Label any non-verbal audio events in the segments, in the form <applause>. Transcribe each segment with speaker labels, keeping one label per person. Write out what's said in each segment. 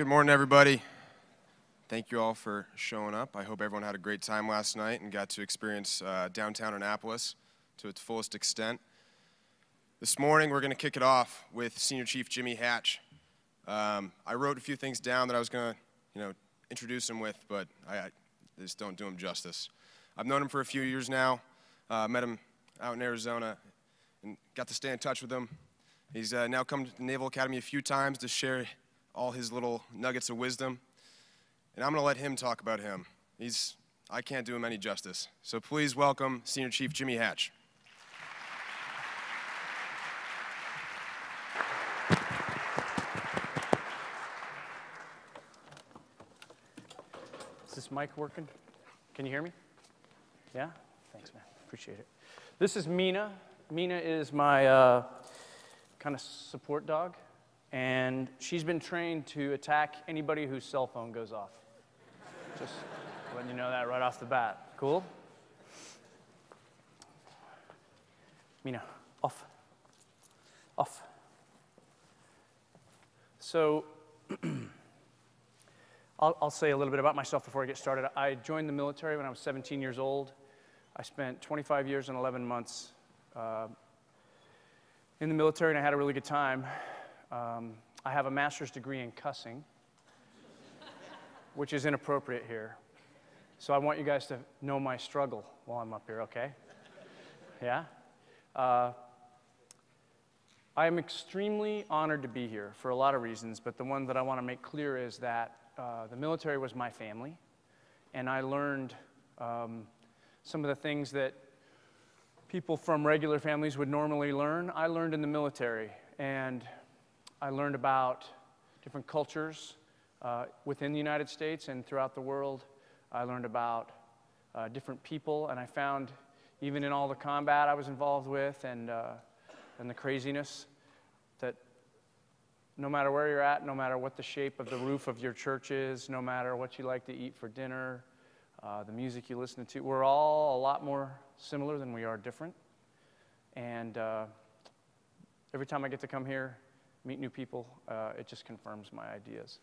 Speaker 1: Good morning, everybody. Thank you all for showing up. I hope everyone had a great time last night and got to experience uh, downtown Annapolis to its fullest extent. This morning, we're going to kick it off with Senior Chief Jimmy Hatch. Um, I wrote a few things down that I was going to, you know, introduce him with, but I, I, just don't do him justice. I've known him for a few years now. Uh, met him out in Arizona and got to stay in touch with him. He's uh, now come to the Naval Academy a few times to share all his little nuggets of wisdom. And I'm going to let him talk about him. He's, I can't do him any justice. So please welcome Senior Chief Jimmy Hatch.
Speaker 2: Is this mic working? Can you hear me? Yeah? Thanks, man. Appreciate it. This is Mina. Mina is my uh, kind of support dog, and she's been trained to attack anybody whose cell phone goes off. Just letting you know that right off the bat. Cool? Mina, off. Off. So, <clears throat> I'll, I'll, say a little bit about myself before I get started. I joined the military when I was 17 years old. I spent 25 years and 11 months uh, in the military, and I had a really good time. Um, I have a master's degree in cussing, which is inappropriate here. So I want you guys to know my struggle while I'm up here, okay? Yeah? Uh, I am extremely honored to be here for a lot of reasons, but the one that I want to make clear is that uh, the military was my family, and I learned um, some of the things that people from regular families would normally learn. I learned in the military, and I learned about different cultures uh, within the United States and throughout the world. I learned about uh, different people, and I found, even in all the combat I was involved with and, uh, and the craziness, that no matter where you're at, no matter what the shape of the roof of your church is, no matter what you like to eat for dinner, uh, the music you listen to, we're all a lot more similar than we are different. And uh, every time I get to come here, meet new people, uh, it just confirms my ideas.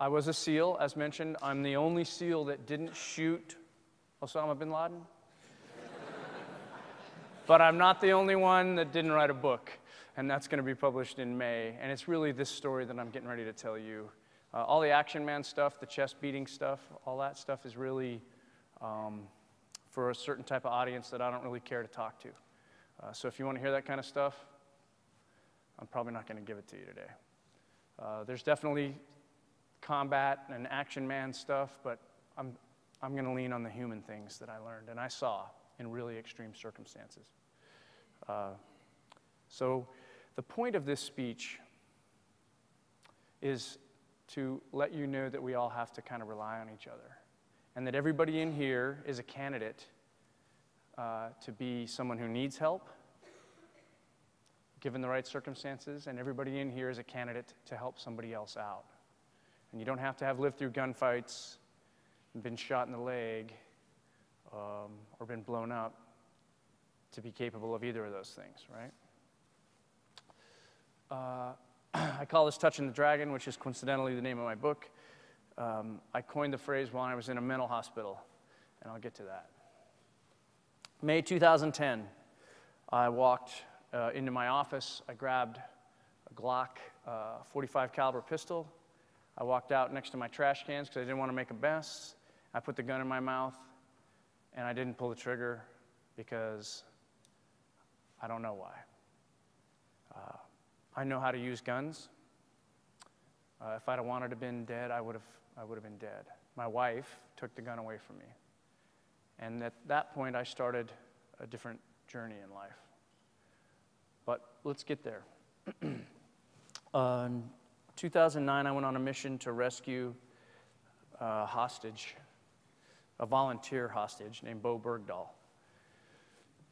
Speaker 2: I was a SEAL, as mentioned. I'm the only SEAL that didn't shoot Osama bin Laden. <laughs> but I'm not the only one that didn't write a book and that's going to be published in May. And it's really this story that I'm getting ready to tell you. Uh, all the Action Man stuff, the chest beating stuff, all that stuff is really um, for a certain type of audience that I don't really care to talk to. Uh, so if you want to hear that kind of stuff, I'm probably not going to give it to you today. Uh, there's definitely combat and Action Man stuff, but I'm, I'm going to lean on the human things that I learned and I saw in really extreme circumstances. Uh, so, the point of this speech is to let you know that we all have to kind of rely on each other and that everybody in here is a candidate uh, to be someone who needs help given the right circumstances, and everybody in here is a candidate to help somebody else out. And you don't have to have lived through gunfights been shot in the leg um, or been blown up to be capable of either of those things, right? Uh, <clears throat> I call this Touching the Dragon, which is coincidentally the name of my book. Um, I coined the phrase while I was in a mental hospital, and I'll get to that. May 2010, I walked uh, into my office. I grabbed a Glock uh, 45 caliber pistol. I walked out next to my trash cans because I didn't want to make a mess. I put the gun in my mouth, and I didn't pull the trigger because I don't know why. Uh, I know how to use guns. Uh, if I'd have wanted to been dead, I would have, I would have been dead. My wife took the gun away from me. And at that point, I started a different journey in life. But let's get there. <clears throat> uh, in 2009, I went on a mission to rescue a hostage, a volunteer hostage named Bowe Bergdahl.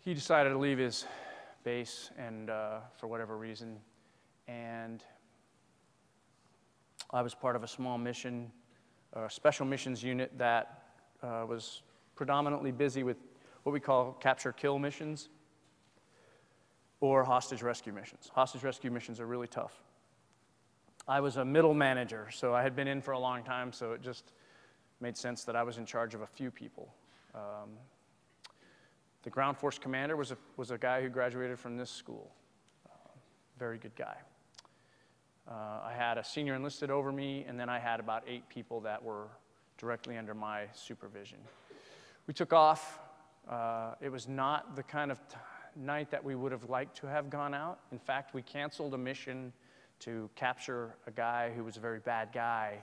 Speaker 2: He decided to leave his base, and uh, for whatever reason, and I was part of a small mission, a special missions unit that uh, was predominantly busy with what we call capture kill missions or hostage rescue missions. Hostage rescue missions are really tough. I was a middle manager, so I had been in for a long time, so it just made sense that I was in charge of a few people. Um, the ground force commander was a, was a guy who graduated from this school. Uh, very good guy. Uh, I had a senior enlisted over me, and then I had about eight people that were directly under my supervision. We took off. Uh, it was not the kind of night that we would have liked to have gone out. In fact, we canceled a mission to capture a guy who was a very bad guy.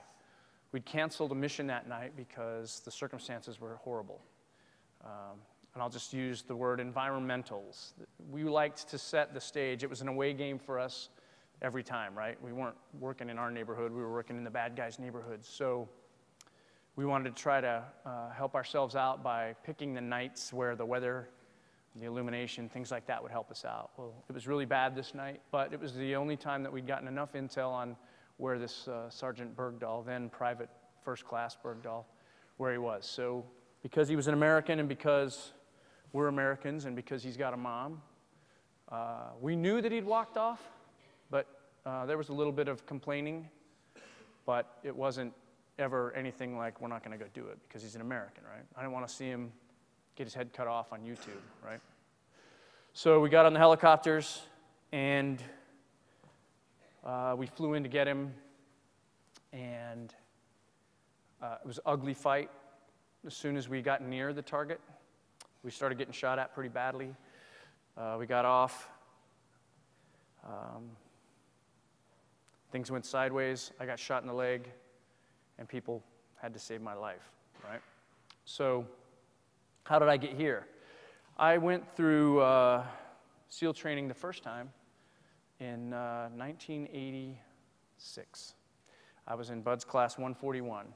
Speaker 2: We'd canceled a mission that night because the circumstances were horrible. Um, and I'll just use the word environmentals. We liked to set the stage. It was an away game for us every time, right? We weren't working in our neighborhood, we were working in the bad guy's neighborhood. So we wanted to try to uh, help ourselves out by picking the nights where the weather, the illumination, things like that would help us out. Well, it was really bad this night, but it was the only time that we'd gotten enough intel on where this uh, Sergeant Bergdahl, then Private First Class Bergdahl, where he was. So because he was an American and because we're Americans and because he's got a mom, uh, we knew that he'd walked off, but uh, there was a little bit of complaining, but it wasn't ever anything like, we're not going to go do it because he's an American, right? I didn't want to see him get his head cut off on YouTube, right? So we got on the helicopters and uh, we flew in to get him, and uh, it was an ugly fight. As soon as we got near the target, we started getting shot at pretty badly. Uh, we got off. Um, things went sideways. I got shot in the leg, and people had to save my life, right? So, how did I get here? I went through uh, SEAL training the first time in uh, 1986. I was in BUD/S class 141.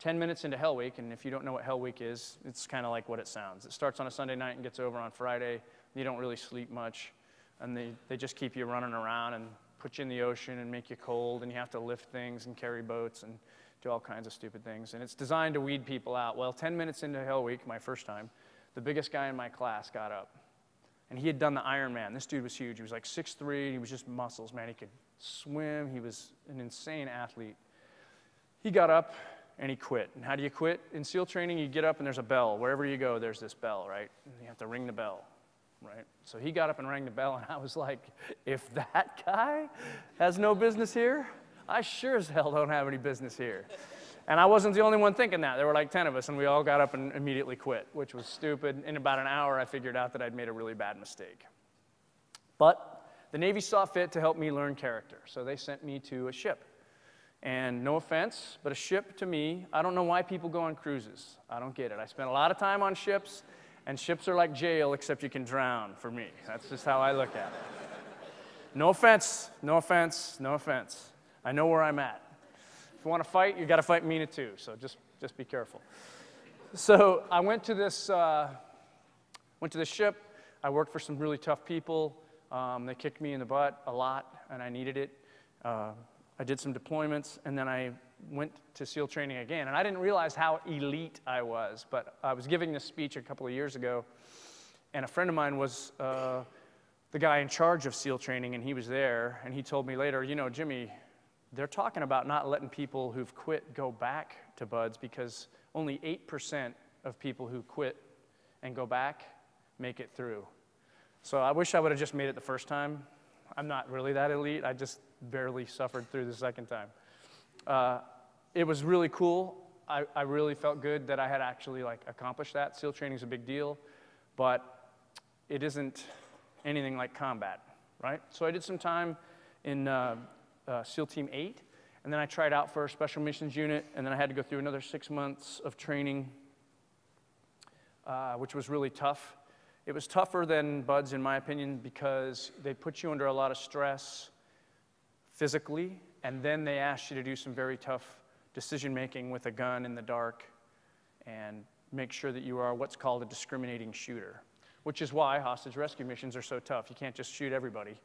Speaker 2: 10 minutes into Hell Week, and if you don't know what Hell Week is, it's kind of like what it sounds. It starts on a Sunday night and gets over on Friday. You don't really sleep much, and they, they just keep you running around and put you in the ocean and make you cold, and you have to lift things and carry boats and do all kinds of stupid things. And it's designed to weed people out. Well, 10 minutes into Hell Week, my first time, the biggest guy in my class got up. And he had done the Ironman. This dude was huge. He was like 6'3, he was just muscles, man. He could swim, he was an insane athlete. He got up and he quit. And how do you quit? In SEAL training, you get up and there's a bell. Wherever you go, there's this bell, right? And you have to ring the bell, right? So he got up and rang the bell, and I was like, if that guy has no business here, I sure as hell don't have any business here. And I wasn't the only one thinking that. There were like 10 of us, and we all got up and immediately quit, which was stupid. In about an hour, I figured out that I'd made a really bad mistake. But the Navy saw fit to help me learn character, so they sent me to a ship. And no offense, but a ship to me, I don't know why people go on cruises. I don't get it. I spent a lot of time on ships, and ships are like jail, except you can drown for me. That's just how I look at it. No offense, no offense, no offense. I know where I'm at. If you want to fight, you got to fight Mina too, so just, just be careful. So I went to this, uh, went to this ship. I worked for some really tough people. Um, they kicked me in the butt a lot, and I needed it. Uh, I did some deployments, and then I went to SEAL training again. And I didn't realize how elite I was, but I was giving this speech a couple of years ago, and a friend of mine was uh, the guy in charge of SEAL training, and he was there, and he told me later, you know, Jimmy, they're talking about not letting people who've quit go back to BUD/S because only 8% of people who quit and go back make it through. So I wish I would have just made it the first time. I'm not really that elite. I just barely suffered through the second time. Uh, it was really cool. I, I really felt good that I had actually like accomplished that. SEAL training is a big deal, but it isn't anything like combat, right? So I did some time in uh, uh, SEAL Team 8, and then I tried out for a Special Missions Unit, and then I had to go through another six months of training, uh, which was really tough. It was tougher than BUD/S, in my opinion, because they put you under a lot of stress physically, and then they asked you to do some very tough decision making with a gun in the dark and make sure that you are what's called a discriminating shooter, which is why hostage rescue missions are so tough. You can't just shoot everybody.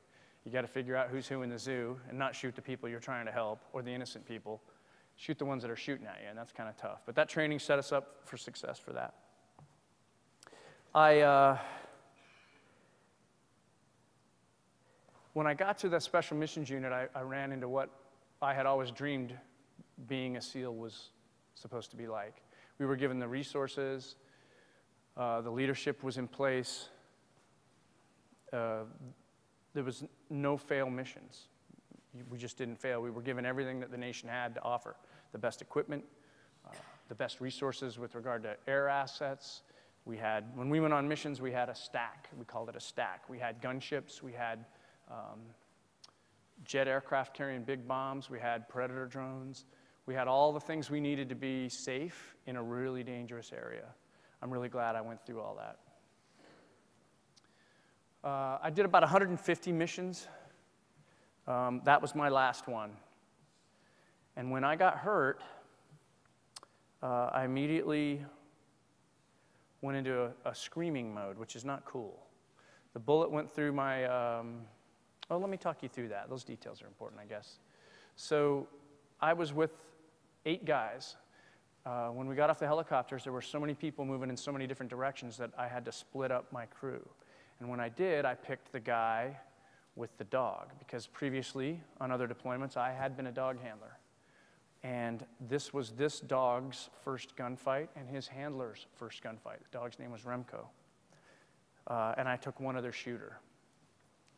Speaker 2: You got to figure out who's who in the zoo and not shoot the people you're trying to help or the innocent people. Shoot the ones that are shooting at you, and that's kind of tough. But that training set us up for success for that. I, uh, when I got to the special missions unit, I, I ran into what I had always dreamed being a SEAL was supposed to be like. We were given the resources, uh, the leadership was in place. Uh, there was no fail missions. We just didn't fail. We were given everything that the nation had to offer the best equipment, uh, the best resources with regard to air assets. We had, when we went on missions, we had a stack. We called it a stack. We had gunships, we had um, jet aircraft carrying big bombs, we had predator drones, we had all the things we needed to be safe in a really dangerous area. I'm really glad I went through all that. Uh, I did about 150 missions. Um, that was my last one. And when I got hurt, uh, I immediately went into a, a, screaming mode, which is not cool. The bullet went through my. Um, oh, let me talk you through that. Those details are important, I guess. So I was with eight guys. Uh, when we got off the helicopters, there were so many people moving in so many different directions that I had to split up my crew. And when I did, I picked the guy with the dog because previously on other deployments, I had been a dog handler. And this was this dog's first gunfight and his handler's first gunfight. The dog's name was Remco. Uh, and I took one other shooter.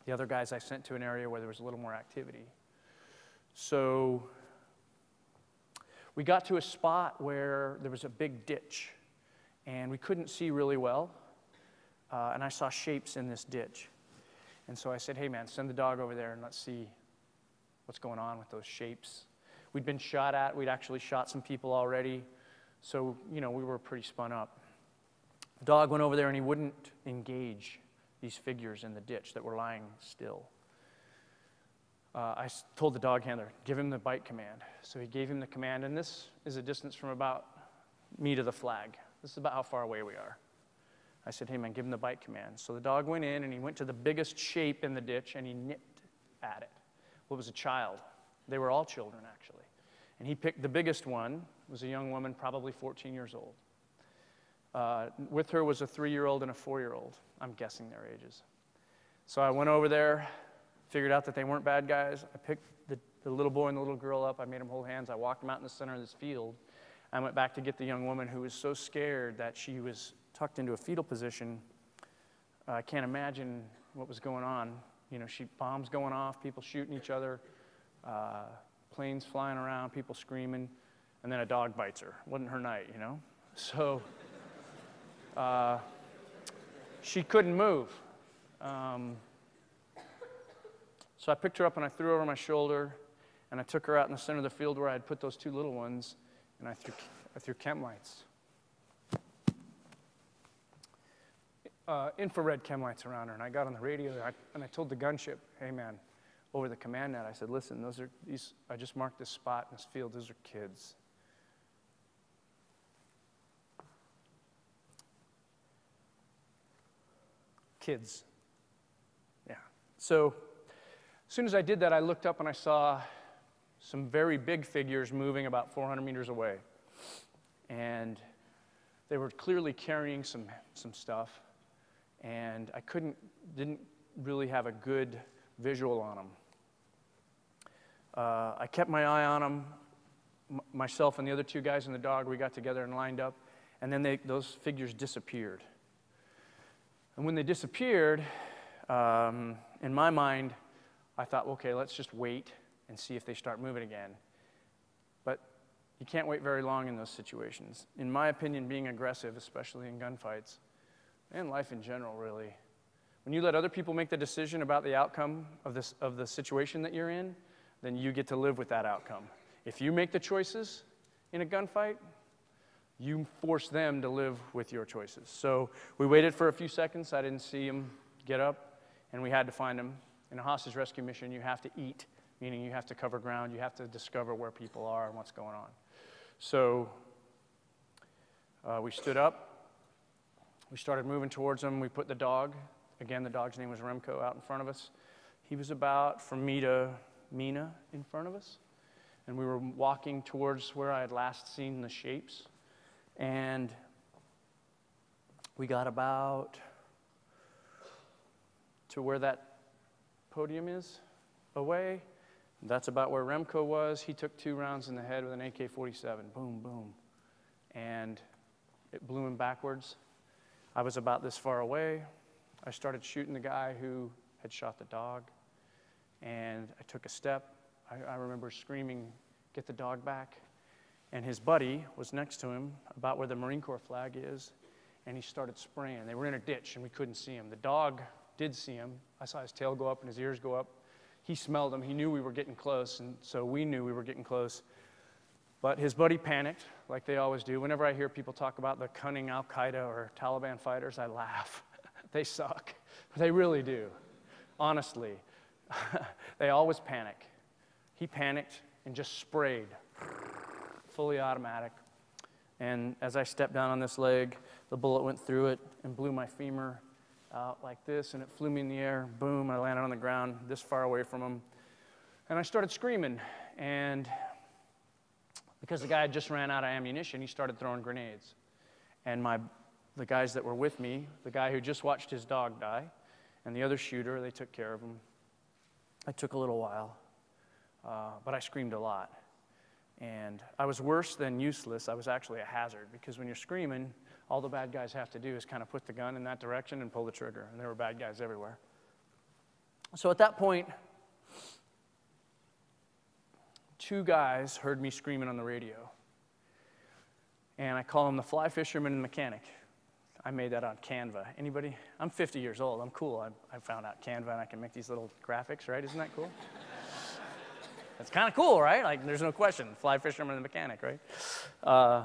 Speaker 2: The other guys I sent to an area where there was a little more activity. So we got to a spot where there was a big ditch and we couldn't see really well. Uh, and I saw shapes in this ditch. And so I said, hey man, send the dog over there and let's see what's going on with those shapes. We'd been shot at. We'd actually shot some people already. So, you know, we were pretty spun up. The dog went over there and he wouldn't engage these figures in the ditch that were lying still. Uh, I told the dog handler, give him the bite command. So he gave him the command, and this is a distance from about me to the flag. This is about how far away we are. I said, hey man, give him the bite command. So the dog went in and he went to the biggest shape in the ditch and he nipped at it. Well, it was a child. They were all children, actually. And he picked the biggest one, was a young woman, probably 14 years old. Uh, with her was a three year old and a four year old. I'm guessing their ages. So I went over there, figured out that they weren't bad guys. I picked the, the little boy and the little girl up. I made them hold hands. I walked them out in the center of this field. I went back to get the young woman who was so scared that she was tucked into a fetal position. Uh, I can't imagine what was going on. You know, she, bombs going off, people shooting each other uh, planes flying around, people screaming, and then a dog bites her. Wasn't her night, you know? <laughs> So uh, she couldn't move. Um, so I picked her up and I threw her over my shoulder, and I took her out in the center of the field where I had put those two little ones, and I threw, I threw chem lights. Uh, infrared chem lights around her, and I got on the radio and I, and I told the gunship, hey man, over the command net, I said, listen, those are these, I just marked this spot in this field, those are kids. Kids. Yeah. So as soon as I did that, I looked up and I saw some very big figures moving about 400 meters away. And they were clearly carrying some, some stuff. And I couldn't, didn't really have a good visual on them. Uh, I kept my eye on them. M- myself and the other two guys and the dog, we got together and lined up, and then they, those figures disappeared. And when they disappeared, um, in my mind, I thought, okay, let's just wait and see if they start moving again. But you can't wait very long in those situations. In my opinion, being aggressive, especially in gunfights, and life in general, really, when you let other people make the decision about the outcome of, this, of the situation that you're in, then you get to live with that outcome. If you make the choices in a gunfight, you force them to live with your choices. So we waited for a few seconds. I didn't see him get up, and we had to find him. In a hostage rescue mission, you have to eat, meaning you have to cover ground, you have to discover where people are and what's going on. So uh, we stood up, we started moving towards him. We put the dog Again, the dog's name was Remco out in front of us. He was about from me to Mina in front of us. And we were walking towards where I had last seen the shapes. And we got about to where that podium is away. That's about where Remco was. He took two rounds in the head with an AK 47. Boom, boom. And it blew him backwards. I was about this far away. I started shooting the guy who had shot the dog. And I took a step. I, I remember screaming, Get the dog back. And his buddy was next to him, about where the Marine Corps flag is, and he started spraying. They were in a ditch and we couldn't see him. The dog did see him. I saw his tail go up and his ears go up. He smelled him. He knew we were getting close, and so we knew we were getting close. But his buddy panicked, like they always do. Whenever I hear people talk about the cunning Al Qaeda or Taliban fighters, I laugh. <laughs> they suck. They really do. Honestly. <laughs> they always panic. He panicked and just sprayed, fully automatic. And as I stepped down on this leg, the bullet went through it and blew my femur out like this, and it flew me in the air. Boom, I landed on the ground this far away from him. And I started screaming. And because the guy had just ran out of ammunition, he started throwing grenades. And my, the guys that were with me, the guy who just watched his dog die, and the other shooter, they took care of him. It took a little while, uh, but I screamed a lot. And I was worse than useless. I was actually a hazard because when you're screaming, all the bad guys have to do is kind of put the gun in that direction and pull the trigger. And there were bad guys everywhere. So at that point, two guys heard me screaming on the radio. And I call them the fly fisherman and mechanic. I made that on Canva. Anybody? I'm 50 years old. I'm cool. I, I found out Canva and I can make these little graphics, right? Isn't that cool? <laughs> That's kind of cool, right? Like, there's no question. Fly fisherman and mechanic, right? Uh,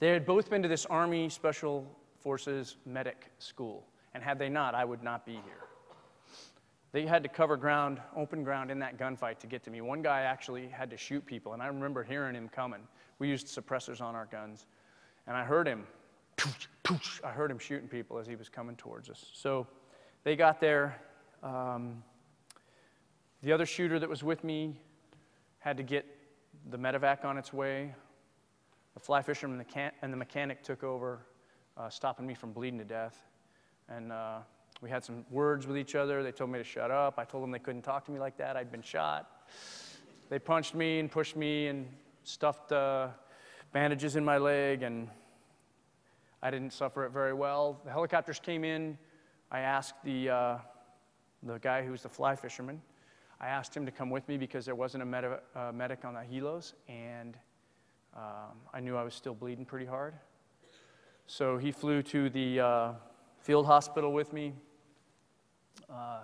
Speaker 2: they had both been to this Army Special Forces medic school. And had they not, I would not be here. They had to cover ground, open ground in that gunfight to get to me. One guy actually had to shoot people, and I remember hearing him coming. We used suppressors on our guns, and I heard him. I heard him shooting people as he was coming towards us. So they got there. Um, the other shooter that was with me had to get the medevac on its way. The fly fisherman and the mechanic took over, uh, stopping me from bleeding to death. And uh, we had some words with each other. They told me to shut up. I told them they couldn't talk to me like that. I'd been shot. They punched me and pushed me and stuffed uh, bandages in my leg, and I didn't suffer it very well. The helicopters came in. I asked the, uh, the guy who was the fly fisherman, I asked him to come with me because there wasn't a med- uh, medic on the helos, and um, I knew I was still bleeding pretty hard. So he flew to the uh, field hospital with me. Uh,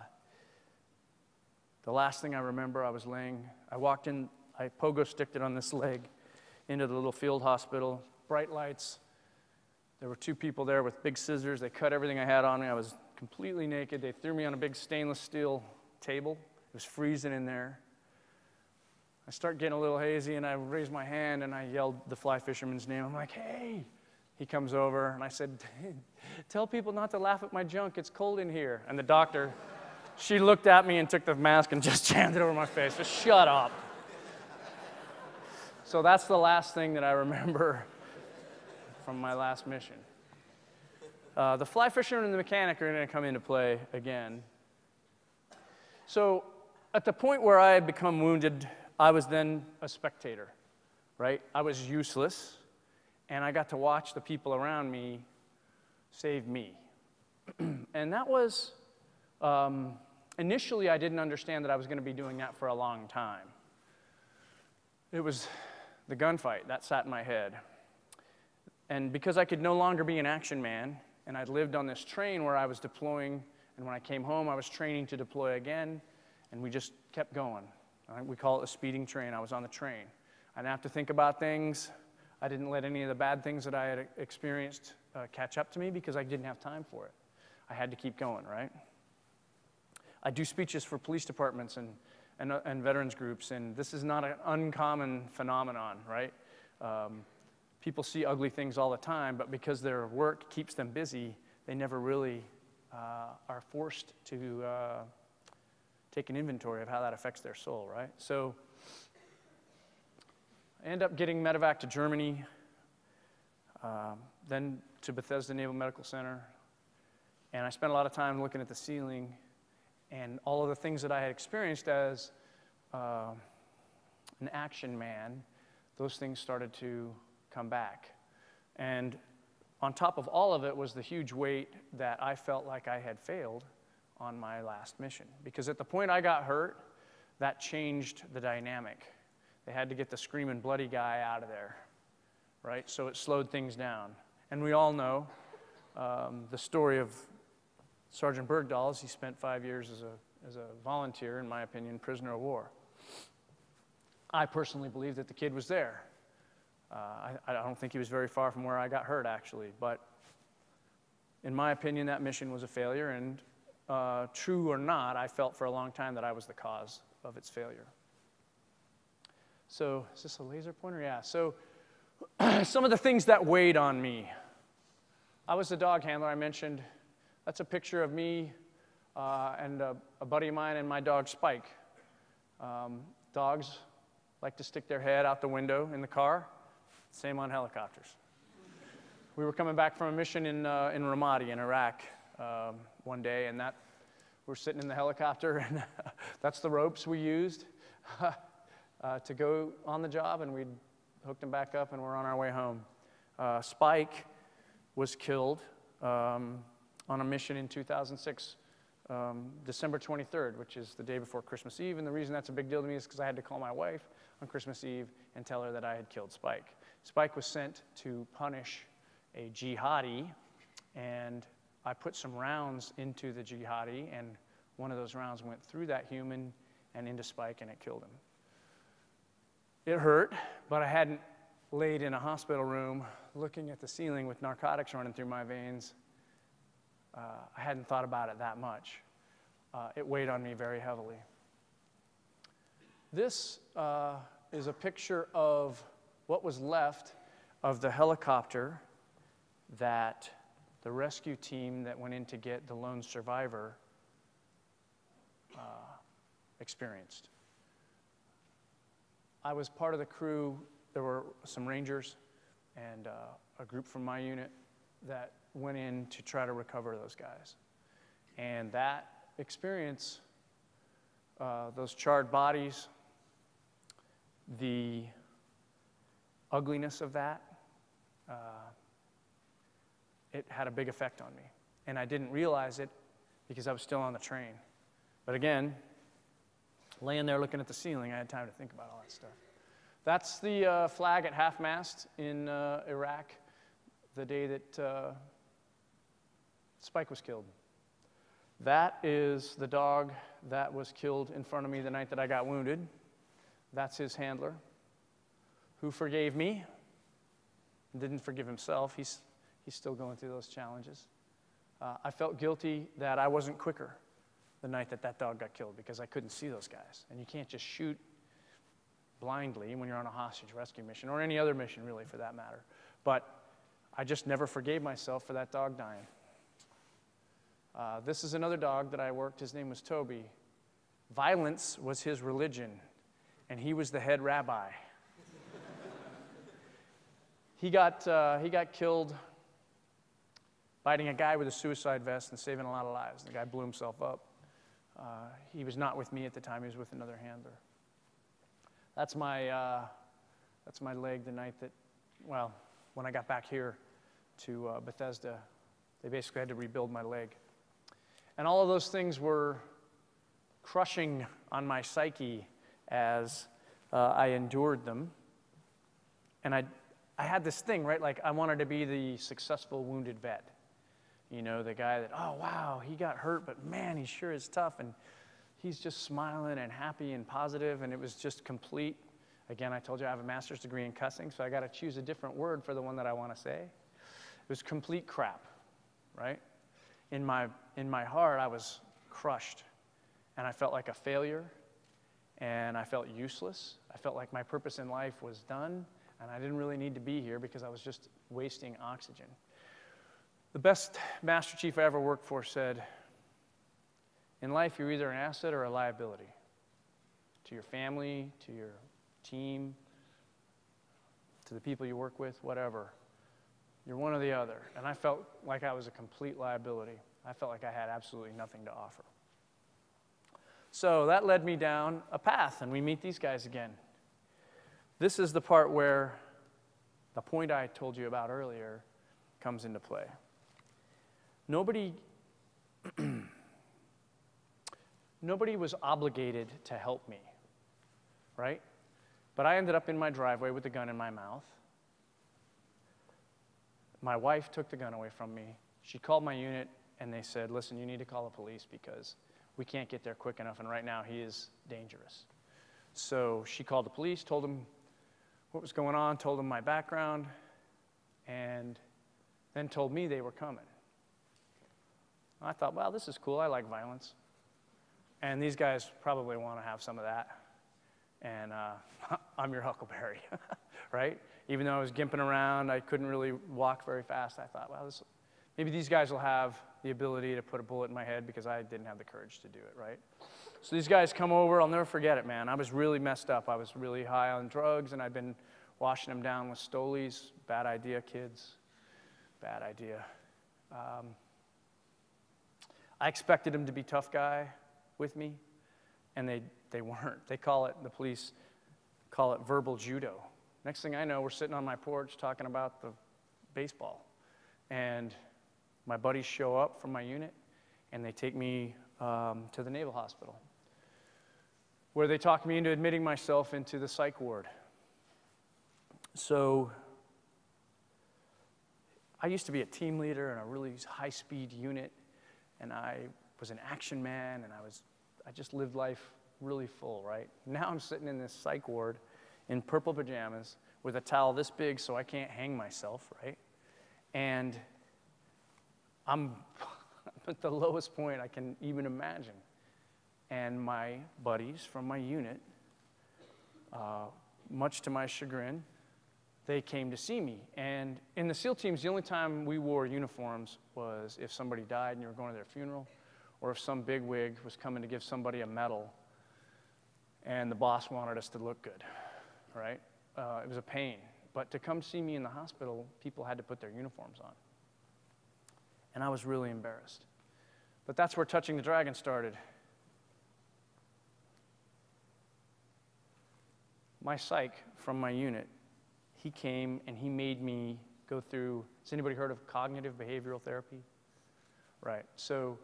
Speaker 2: the last thing I remember, I was laying, I walked in, I pogo sticked it on this leg into the little field hospital, bright lights. There were two people there with big scissors. They cut everything I had on me. I was completely naked. They threw me on a big stainless steel table. It was freezing in there. I start getting a little hazy and I raise my hand and I yelled the fly fisherman's name. I'm like, hey. He comes over and I said, <laughs> tell people not to laugh at my junk. It's cold in here. And the doctor, she looked at me and took the mask and <laughs> just jammed it over my face. Just shut up. So that's the last thing that I remember from my last mission. Uh, the fly fisherman and the mechanic are going to come into play again. So, at the point where I had become wounded, I was then a spectator, right? I was useless, and I got to watch the people around me save me. <clears throat> and that was, um, initially, I didn't understand that I was going to be doing that for a long time. It was the gunfight that sat in my head. And because I could no longer be an action man, and I'd lived on this train where I was deploying, and when I came home, I was training to deploy again, and we just kept going. We call it a speeding train. I was on the train. I didn't have to think about things. I didn't let any of the bad things that I had experienced uh, catch up to me because I didn't have time for it. I had to keep going, right? I do speeches for police departments and, and, uh, and veterans groups, and this is not an uncommon phenomenon, right? Um, people see ugly things all the time, but because their work keeps them busy, they never really uh, are forced to uh, take an inventory of how that affects their soul, right? So End up getting medevac to Germany, um, then to Bethesda Naval Medical Center, and I spent a lot of time looking at the ceiling and all of the things that I had experienced as uh, an action man, those things started to come back. And on top of all of it was the huge weight that I felt like I had failed on my last mission. Because at the point I got hurt, that changed the dynamic. They had to get the screaming bloody guy out of there, right? So it slowed things down. And we all know um, the story of Sergeant Bergdahl he spent five years as a, as a volunteer, in my opinion, prisoner of war. I personally believe that the kid was there. Uh, I, I don't think he was very far from where I got hurt, actually. But in my opinion, that mission was a failure. And uh, true or not, I felt for a long time that I was the cause of its failure. So, is this a laser pointer? Yeah. So, <clears throat> some of the things that weighed on me. I was the dog handler I mentioned. That's a picture of me uh, and a, a, buddy of mine and my dog Spike. Um, dogs like to stick their head out the window in the car. Same on helicopters. We were coming back from a mission in, uh, in Ramadi in Iraq um, one day, and that we are sitting in the helicopter, <laughs> and that's the ropes we used <laughs> uh, to go on the job, and we hooked him back up, and we're on our way home. Uh, Spike was killed um, on a mission in 2006, um, December 23rd, which is the day before Christmas Eve. And the reason that's a big deal to me is because I had to call my wife on Christmas Eve and tell her that I had killed Spike. Spike was sent to punish a jihadi, and I put some rounds into the jihadi, and one of those rounds went through that human and into Spike, and it killed him. It hurt, but I hadn't laid in a hospital room looking at the ceiling with narcotics running through my veins. Uh, I hadn't thought about it that much. Uh, it weighed on me very heavily. This uh, is a picture of what was left of the helicopter that the rescue team that went in to get the lone survivor uh, experienced. I was part of the crew. There were some Rangers and uh, a group from my unit that went in to try to recover those guys. And that experience, uh, those charred bodies, the ugliness of that, uh, it had a big effect on me. And I didn't realize it because I was still on the train. But again, laying there looking at the ceiling, I had time to think about all that stuff. That's the uh, flag at half mast in uh, Iraq the day that uh, Spike was killed. That is the dog that was killed in front of me the night that I got wounded. That's his handler, who forgave me and didn't forgive himself. He's, he's still going through those challenges. Uh, I felt guilty that I wasn't quicker the night that that dog got killed because I couldn't see those guys. And you can't just shoot blindly when you're on a hostage rescue mission or any other mission, really, for that matter. But I just never forgave myself for that dog dying. Uh, this is another dog that I worked. His name was Toby. Violence was his religion, and he was the head rabbi. <laughs> he, got, uh, he got killed biting a guy with a suicide vest and saving a lot of lives. The guy blew himself up. Uh, he was not with me at the time, he was with another handler. That's my, uh, that's my leg the night that, well, when I got back here to uh, Bethesda, they basically had to rebuild my leg. And all of those things were crushing on my psyche as uh, I endured them. And I, I had this thing, right? Like, I wanted to be the successful wounded vet. You know, the guy that, oh, wow, he got hurt, but man, he sure is tough. And he's just smiling and happy and positive, and it was just complete. Again, I told you I have a master's degree in cussing, so I got to choose a different word for the one that I want to say. It was complete crap, right? In my, in my heart, I was crushed, and I felt like a failure, and I felt useless. I felt like my purpose in life was done, and I didn't really need to be here because I was just wasting oxygen. The best Master Chief I ever worked for said, In life, you're either an asset or a liability to your family, to your team, to the people you work with, whatever. You're one or the other. And I felt like I was a complete liability. I felt like I had absolutely nothing to offer. So that led me down a path, and we meet these guys again. This is the part where the point I told you about earlier comes into play. Nobody, <clears throat> nobody was obligated to help me, right? But I ended up in my driveway with the gun in my mouth. My wife took the gun away from me. She called my unit and they said, Listen, you need to call the police because we can't get there quick enough, and right now he is dangerous. So she called the police, told them what was going on, told them my background, and then told me they were coming. I thought, well, this is cool. I like violence. And these guys probably want to have some of that. And uh, <laughs> I'm your Huckleberry, <laughs> right? Even though I was gimping around, I couldn't really walk very fast. I thought, well, this, maybe these guys will have the ability to put a bullet in my head because I didn't have the courage to do it, right? So these guys come over. I'll never forget it, man. I was really messed up. I was really high on drugs, and I'd been washing them down with Stolis. Bad idea, kids. Bad idea. Um, I expected them to be tough guy with me, and they, they weren't. They call it, the police call it verbal judo. Next thing I know, we're sitting on my porch talking about the baseball. And my buddies show up from my unit, and they take me um, to the Naval Hospital, where they talk me into admitting myself into the psych ward. So, I used to be a team leader in a really high speed unit, and I was an action man, and I, was, I just lived life really full, right? Now I'm sitting in this psych ward in purple pajamas with a towel this big so I can't hang myself, right? And I'm <laughs> at the lowest point I can even imagine. And my buddies from my unit, uh, much to my chagrin, they came to see me. And in the SEAL teams, the only time we wore uniforms was if somebody died and you were going to their funeral, or if some bigwig was coming to give somebody a medal and the boss wanted us to look good, right? Uh, it was a pain. But to come see me in the hospital, people had to put their uniforms on and I was really embarrassed. But that's where Touching the Dragon started. My psych from my unit, he came and he made me go through. Has anybody heard of cognitive behavioral therapy? Right. So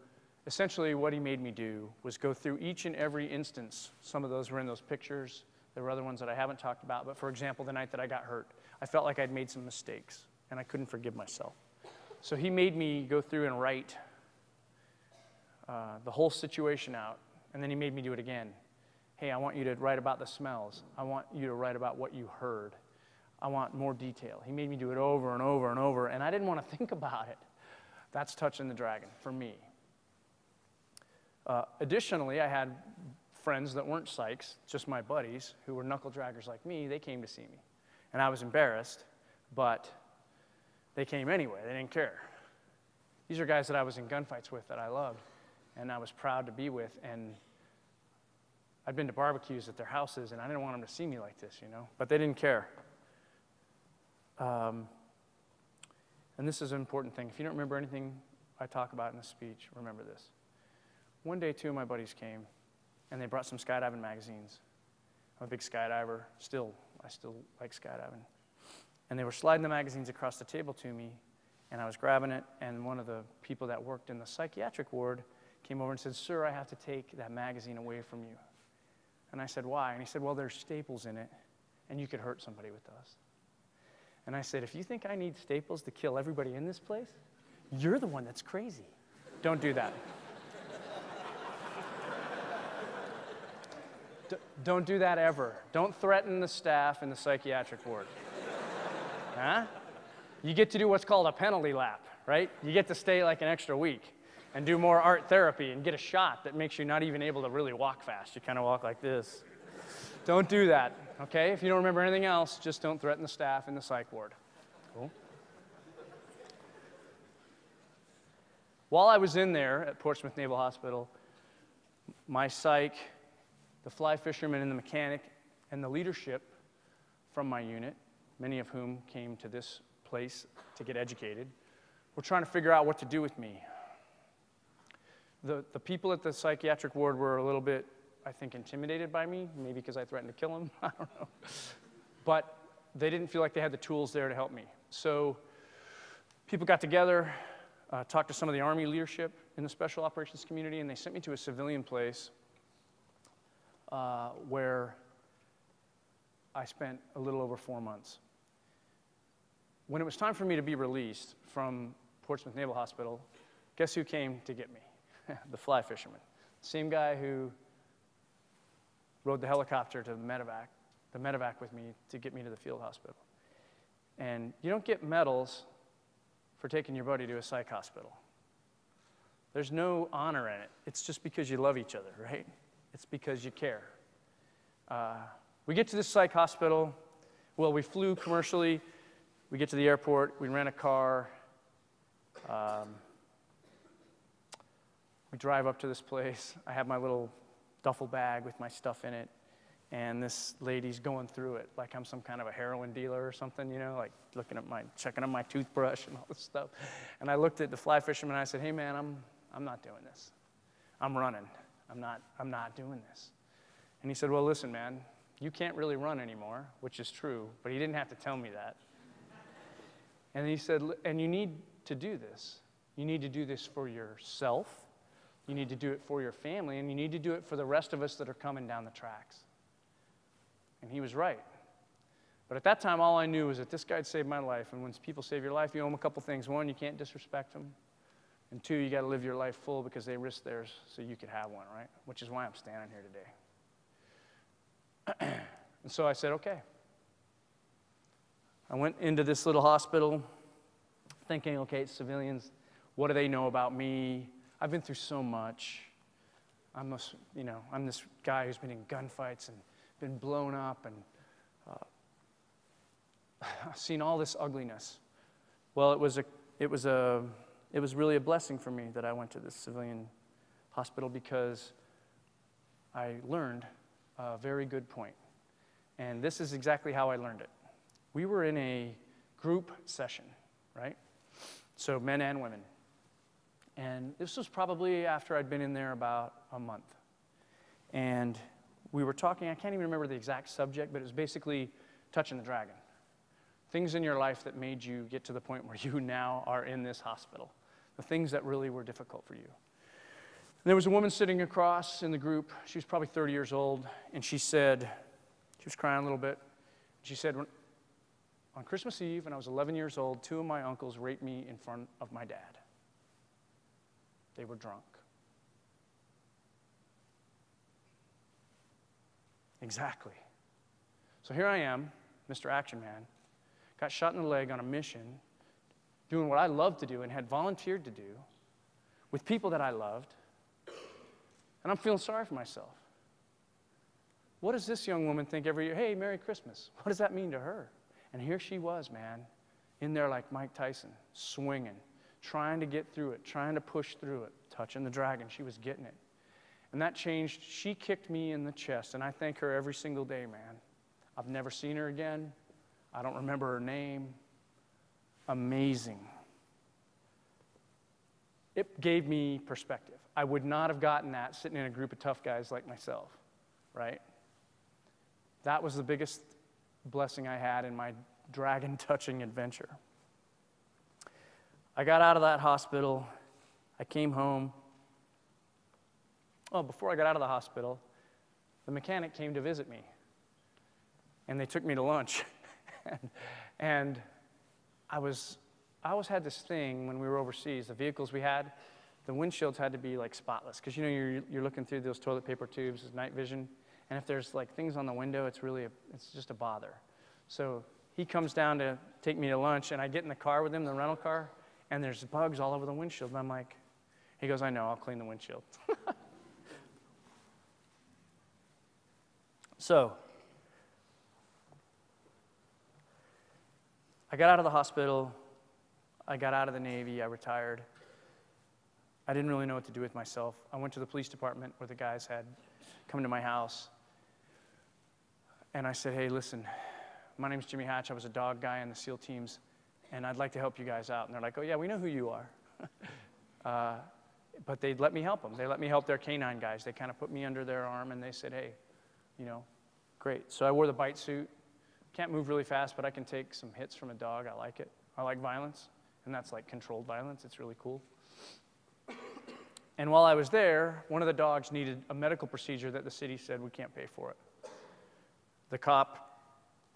Speaker 2: essentially, what he made me do was go through each and every instance. Some of those were in those pictures. There were other ones that I haven't talked about. But for example, the night that I got hurt, I felt like I'd made some mistakes and I couldn't forgive myself. So he made me go through and write uh, the whole situation out, and then he made me do it again. Hey, I want you to write about the smells. I want you to write about what you heard. I want more detail. He made me do it over and over and over, and I didn't want to <laughs> think about it. That's touching the dragon for me. Uh, additionally, I had friends that weren't psychs, just my buddies, who were knuckle draggers like me. They came to see me. And I was embarrassed, but they came anyway, they didn't care. These are guys that I was in gunfights with that I loved and I was proud to be with. And I'd been to barbecues at their houses and I didn't want them to see me like this, you know, but they didn't care. Um, and this is an important thing. If you don't remember anything I talk about in the speech, remember this. One day, two of my buddies came and they brought some skydiving magazines. I'm a big skydiver, still, I still like skydiving. And they were sliding the magazines across the table to me, and I was grabbing it, and one of the people that worked in the psychiatric ward came over and said, Sir, I have to take that magazine away from you. And I said, Why? And he said, Well, there's staples in it, and you could hurt somebody with those. And I said, If you think I need staples to kill everybody in this place, you're the one that's crazy. Don't do that. D- don't do that ever. Don't threaten the staff in the psychiatric ward. Huh? You get to do what's called a penalty lap, right? You get to stay like an extra week and do more art therapy and get a shot that makes you not even able to really walk fast. You kind of walk like this. Don't do that, okay? If you don't remember anything else, just don't threaten the staff in the psych ward. Cool? While I was in there at Portsmouth Naval Hospital, my psych, the fly fisherman and the mechanic, and the leadership from my unit many of whom came to this place to get educated, were trying to figure out what to do with me. The, the people at the psychiatric ward were a little bit I think, intimidated by me, maybe because I threatened to kill him. <laughs> I don't know. But they didn't feel like they had the tools there to help me. So people got together, uh, talked to some of the Army leadership in the special operations community, and they sent me to a civilian place uh, where I spent a little over four months. When it was time for me to be released from Portsmouth Naval Hospital, guess who came to get me? <laughs> the fly fisherman. Same guy who rode the helicopter to the medevac, the medevac with me to get me to the field hospital. And you don't get medals for taking your buddy to a psych hospital. There's no honor in it. It's just because you love each other, right? It's because you care. Uh, we get to this psych hospital. Well, we flew commercially. We get to the airport. We rent a car. Um, we drive up to this place. I have my little duffel bag with my stuff in it. And this lady's going through it like I'm some kind of a heroin dealer or something, you know, like looking at my, checking on my toothbrush and <laughs> all this stuff. And I looked at the fly fisherman and I said, hey man, I'm, I'm not doing this. I'm running. I'm not, I'm not doing this. And he said, well, listen, man, you can't really run anymore, which is true, but he didn't have to tell me that. And he said, and you need to do this. You need to do this for yourself you need to do it for your family, and you need to do it for the rest of us that are coming down the tracks. And he was right. But at that time, all I knew was that this guy had saved my life. And when people save your life, you owe them a couple things. One, you can't disrespect them. And two, you got to live your life full because they risked theirs so you could have one, right? Which is why I'm standing here today. <clears throat> and so I said, okay. I went into this little hospital thinking, okay, it's civilians. What do they know about me? I've been through so much. I'm this, you know, I'm this guy who's been in gunfights and been blown up and uh, <sighs> seen all this ugliness. Well, it was a, it was a, it was really a blessing for me that I went to this civilian hospital because I learned a very good point. And this is exactly how I learned it. We were in a group session, right? So men and women. And this was probably after I'd been in there about a month. And we were talking, I can't even remember the exact subject, but it was basically touching the dragon. Things in your life that made you get to the point where <laughs> you now are in this hospital. The things that really were difficult for you. And there was a woman sitting across in the group. She was probably 30 years old. And she said, she was crying a little bit. She said, on Christmas Eve, when I was 11 years old, two of my uncles raped me in front of my dad. They were drunk. Exactly. So here I am, Mr. Action Man, got shot in the leg on a mission, doing what I loved to do and had volunteered to do with people that I loved, and I'm feeling sorry for myself. What does this young woman think every year? Hey, Merry Christmas. What does that mean to her? And here she was, man, in there like Mike Tyson, swinging, trying to get through it, trying to push through it, touching the dragon. She was getting it. And that changed. She kicked me in the chest, and I thank her every single day, man. I've never seen her again. I don't remember her name. Amazing. It gave me perspective. I would not have gotten that sitting in a group of tough guys like myself, right? That was the biggest blessing I had in my dragon touching adventure. I got out of that hospital. I came home. Oh, before I got out of the hospital, the mechanic came to visit me. And they took me to lunch. and, <laughs> and I was, I always had this thing when we were overseas, the vehicles we had, the windshields had to be like spotless. Because you know, you're, you're looking through those toilet paper tubes, night vision. And if there's like things on the window, it's really, a, it's just a bother. So he comes down to take me to lunch, and I get in the car with him, the rental car, and there's bugs all over the windshield. And I'm like, he goes, I know, I'll clean the windshield. <laughs> so, I got out of the hospital. I got out of the Navy. I retired. I didn't really know what to do with myself. I went to the police department where the guys had come to my house. And I said, hey, listen, my name's Jimmy Hatch. I was a dog guy in the SEAL teams and I'd like to help you guys out. And they're like, oh, yeah, we know who you are. <laughs> uh, but they'd let me help them. They let me help their canine guys. They kind of put me under their arm and they said, hey, you know, great. So I wore the bite suit. Can't move really fast, but I can take some hits from a dog. I like it. I like violence, and that's like controlled violence. It's really cool. And while I was there, one of the dogs needed a medical procedure that the city said we can't pay for it. The cop,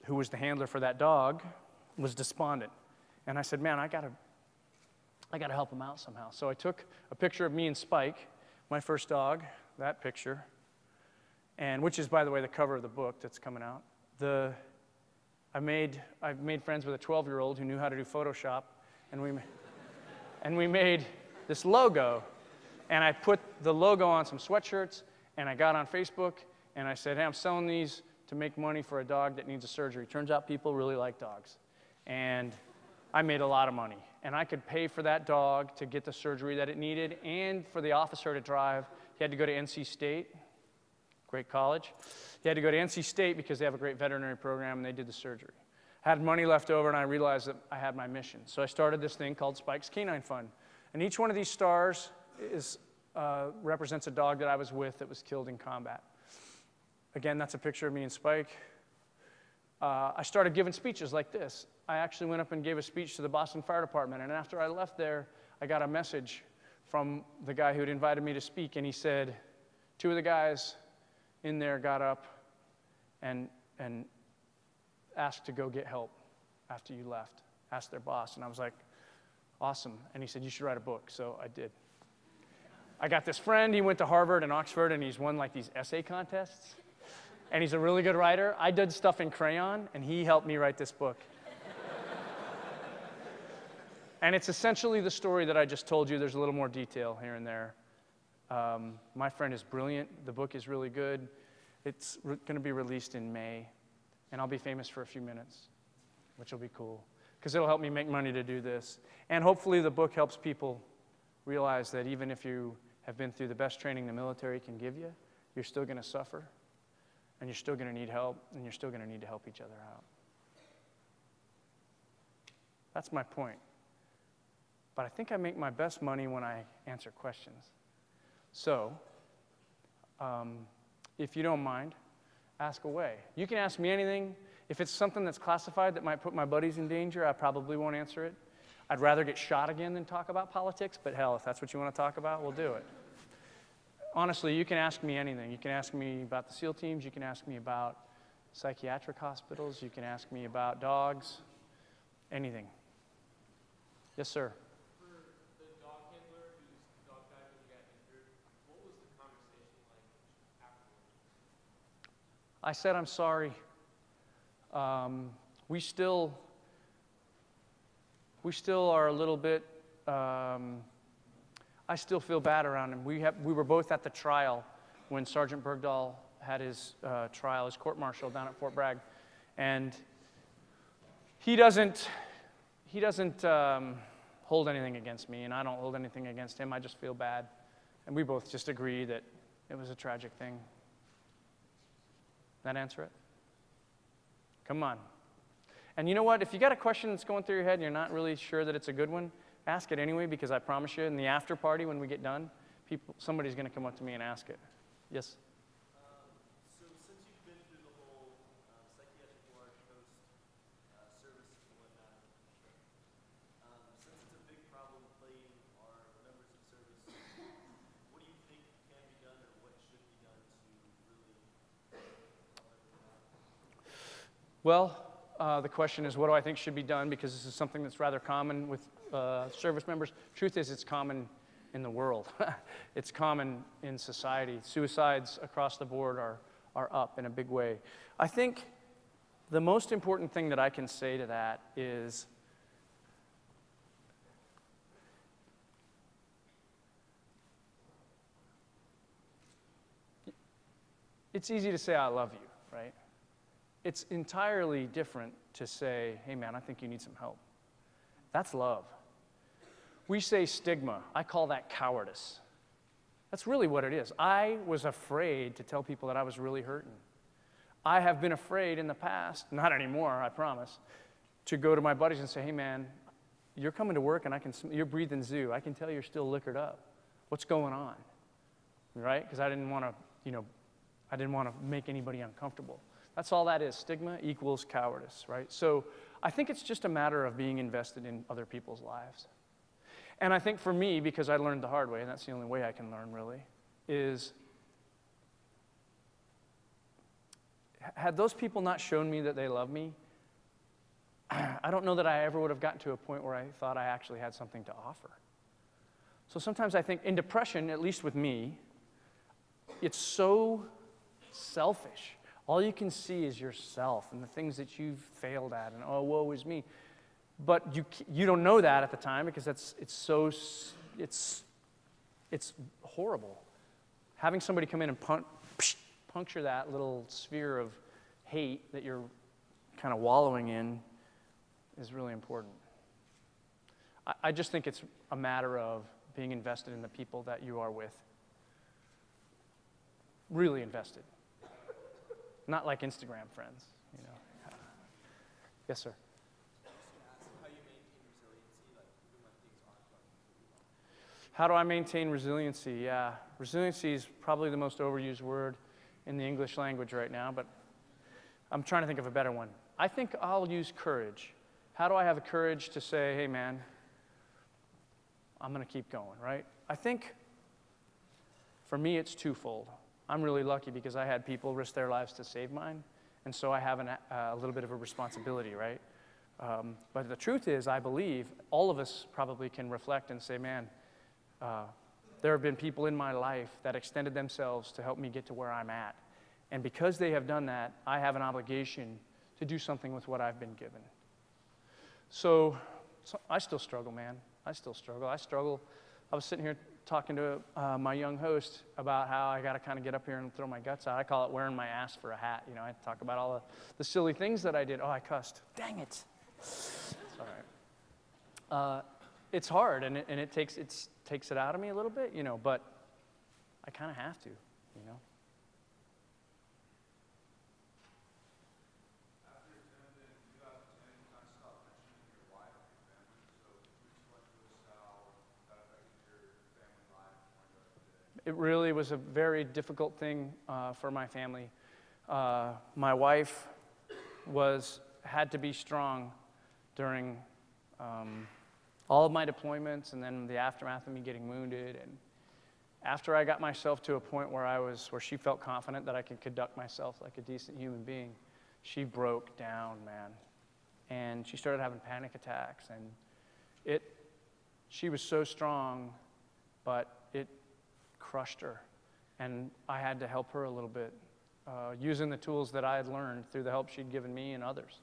Speaker 2: who was the handler for that dog, was despondent. And I said, Man, I gotta, I gotta help him out somehow. So I took a picture of me and Spike, my first dog, that picture, and which is, by the way, the cover of the book that's coming out. The, I made, I've made friends with a 12 year old who knew how to do Photoshop, and we, <laughs> and we made this logo. And I put the logo on some sweatshirts, and I got on Facebook, and I said, Hey, I'm selling these to make money for a dog that needs a surgery. Turns out people really like dogs. And I made a lot of money. And I could pay for that dog to get the surgery that it needed and for the officer to drive. He had to go to NC State, great college. He had to go to NC State because they have a great veterinary program and they did the surgery. I had money left over and I realized that I had my mission. So I started this thing called Spike's K9 Fund. And each one of these stars is, uh, represents a dog that I was with that was killed in combat. Again, that's a picture of me and Spike. Uh, I started giving speeches like this. I actually went up and gave a speech to the Boston Fire Department. And after I left there, I got a message from the guy who had invited me to speak. And he said, Two of the guys in there got up and, and asked to go get help after you left, asked their boss. And I was like, Awesome. And he said, You should write a book. So I did. I got this friend, he went to Harvard and Oxford, and he's won like these essay contests. And he's a really good writer. I did stuff in crayon, and he helped me write this book. and it's essentially the story that I just told you. There's a little more detail here and there. Um, my friend is brilliant. The book is really good. It's re- going to be released in May, and I'll be famous for a few minutes, which will be cool because it'll help me make money to do this. And hopefully, the book helps people realize that even if you have been through the best training the military can give you, you're still going to suffer, and you're still going to need help, and you're still going to need to help each other out. That's my point. But I think I make my best money when I answer questions. So, um, if you don't mind, ask away. You can ask me anything. If it's something that's classified that might put my buddies in danger, I probably won't answer it. I'd rather get shot again than talk about politics, but hell, if that's what you want to talk about, we'll do it. Honestly, you can ask me anything. You can ask me about the SEAL teams, you can ask me about psychiatric hospitals, you can ask me about dogs, anything. Yes, sir. I said, I'm sorry. Um, we still, we still are a little bit, um, I still feel bad around him. We, have, we were both at the trial when Sergeant Bergdahl had his uh, trial, his court martial down at Fort Bragg. And he doesn't, he doesn't um, hold anything against me, and I don't hold anything against him. I just feel bad. And we both just agree that it was a tragic thing. That answer it? Come on. And you know what? If you got a question that's going through your head and you're not really sure that it's a good one, ask it anyway because I promise you in the after party when we get done, people, somebody's going to come up to me and ask it. Yes? Well, uh, the question is, what do I think should be done? Because this is something that's rather common with uh, service members. Truth is, it's common in the world. <laughs> it's common in society. Suicides across the board are, are up in a big way. I think the most important thing that I can say to that is it's easy to say, I love you, right? It's entirely different to say, hey man, I think you need some help. That's love. We say stigma. I call that cowardice. That's really what it is. I was afraid to tell people that I was really hurting. I have been afraid in the past, not anymore, I promise, to go to my buddies and say, hey man, you're coming to work and I can, you're breathing zoo. I can tell you're still liquored up. What's going on? Right? Because I didn't want to, you know, I didn't want to make anybody uncomfortable. That's all that is. Stigma equals cowardice, right? So I think it's just a matter of being invested in other people's lives. And I think for me, because I learned the hard way, and that's the only way I can learn really, is had those people not shown me that they love me, <clears throat> I don't know that I ever would have gotten to a point where I thought I actually had something to offer. So sometimes I think in depression, at least with me, it's so selfish. All you can see is yourself and the things that you've failed at, and oh, woe is me. But you, you don't know that at the time because that's, it's so, it's, it's horrible. Having somebody come in and pun- puncture that little sphere of hate that you're kind of wallowing in is really important. I, I just think it's a matter of being invested in the people that you are with. Really invested. Not like Instagram friends, you know. Yes, sir. How do I maintain resiliency? Yeah, resiliency is probably the most overused word in the English language right now, but I'm trying to think of a better one. I think I'll use courage. How do I have the courage to say, hey, man, I'm going to keep going, right? I think for me, it's twofold. I'm really lucky because I had people risk their lives to save mine, and so I have an, uh, a little bit of a responsibility, right? Um, but the truth is, I believe all of us probably can reflect and say, man, uh, there have been people in my life that extended themselves to help me get to where I'm at. And because they have done that, I have an obligation to do something with what I've been given. So, so I still struggle, man. I still struggle. I struggle. I was sitting here talking to uh, my young host about how I got to kind of get up here and throw my guts out. I call it wearing my ass for a hat. You know, I talk about all the, the silly things that I did. Oh, I cussed. Dang it. It's. Uh, it's hard, and it, and it takes, it takes it out of me a little bit, you know, but I kind of have to, you know. It really was a very difficult thing uh, for my family. Uh, my wife was had to be strong during um, all of my deployments and then the aftermath of me getting wounded and after I got myself to a point where I was where she felt confident that I could conduct myself like a decent human being, she broke down, man. And she started having panic attacks and it she was so strong, but crushed her. And I had to help her a little bit uh, using the tools that I had learned through the help she'd given me and others.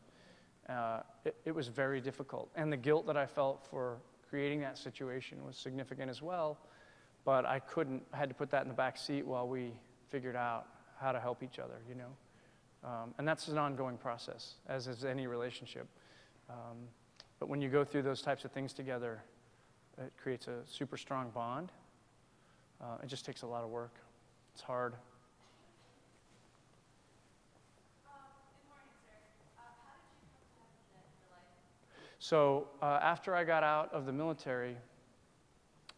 Speaker 2: Uh, it, it was very difficult. And the guilt that I felt for creating that situation was significant as well. But I couldn't, I had to put that in the back seat while we figured out how to help each other, you know. Um, and that's an ongoing process, as is any relationship. Um, but when you go through those types of things together, it creates a super strong bond. Uh, it just takes a lot of work. It's hard. So uh, after I got out of the military,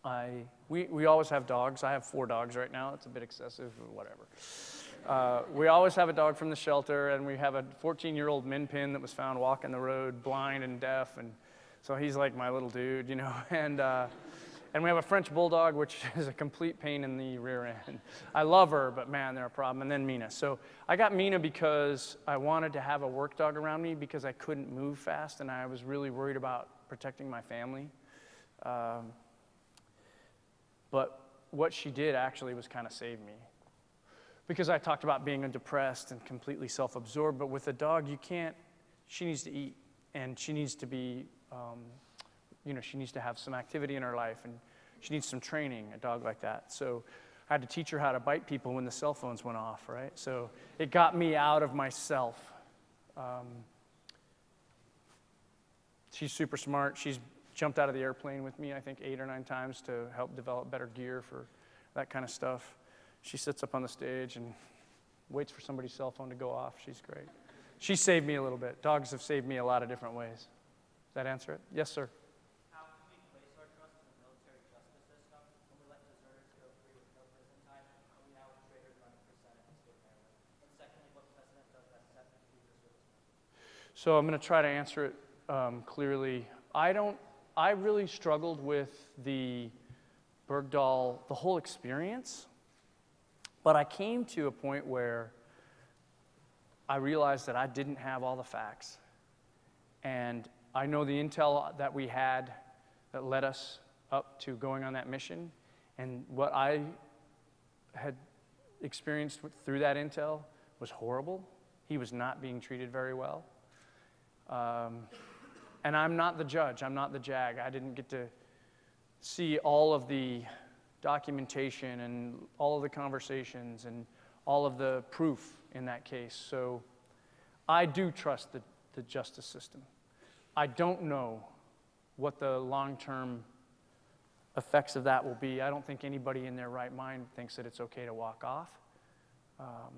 Speaker 2: I, we, we always have dogs. I have four dogs right now. It's a bit excessive, whatever. Uh, we always have a dog from the shelter, and we have a 14 year old min pin that was found walking the road, blind and deaf. And so he's like my little dude, you know. <laughs> And uh, and we have a French bulldog, which <laughs> is a complete pain in the rear end. I love her, but man, they're a problem. And then Mina. So I got Mina because I wanted to have a work dog around me because I couldn't move fast and I was really worried about protecting my family. Um, but what she did actually was kind of save me. Because I talked about being a depressed and completely self absorbed, but with a dog, you can't, she needs to eat and she needs to be um, you know, she needs to have some activity in her life and she needs some training, a dog like that. So I had to teach her how to bite people when the cell phones went off, right? So it got me out of myself. Um, she's super smart. She's jumped out of the airplane with me, I think, eight or nine times to help develop better gear for that kind of stuff. She sits up on the stage and waits for somebody's cell phone to go off. She's great. She saved me a little bit. Dogs have saved me a lot of different ways. Does that answer it? Yes, sir. So I'm going to try to answer it um, clearly. I don't. I really struggled with the Bergdahl, the whole experience, but I came to a point where I realized that I didn't have all the facts, and I know the intel that we had that led us up to going on that mission, and what I had experienced through that intel was horrible. He was not being treated very well. Um, and I'm not the judge, I'm not the JAG. I didn't get to see all of the documentation and all of the conversations and all of the proof in that case. So I do trust the, the justice system. I don't know what the long term effects of that will be. I don't think anybody in their right mind thinks that it's okay to walk off. Um,